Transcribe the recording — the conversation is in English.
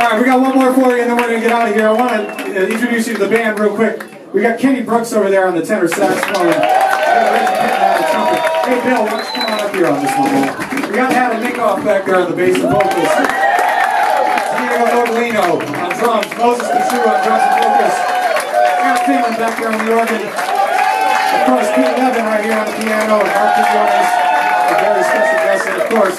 All right, we got one more for you, and then we're going to get out of here. I want to uh, introduce you to the band real quick. We got Kenny Brooks over there on the tenor saxophone. Hey, Bill, why don't you come on up here on this one. We got Adam Minkoff back there on the bass and vocals. Diego Voglino on drums. Moses Patrou on drums and vocals. Aaron Finland back there on the organ. Of course, Pete Levin right here on the piano, and Marc Quinones, a very special guest, and of course,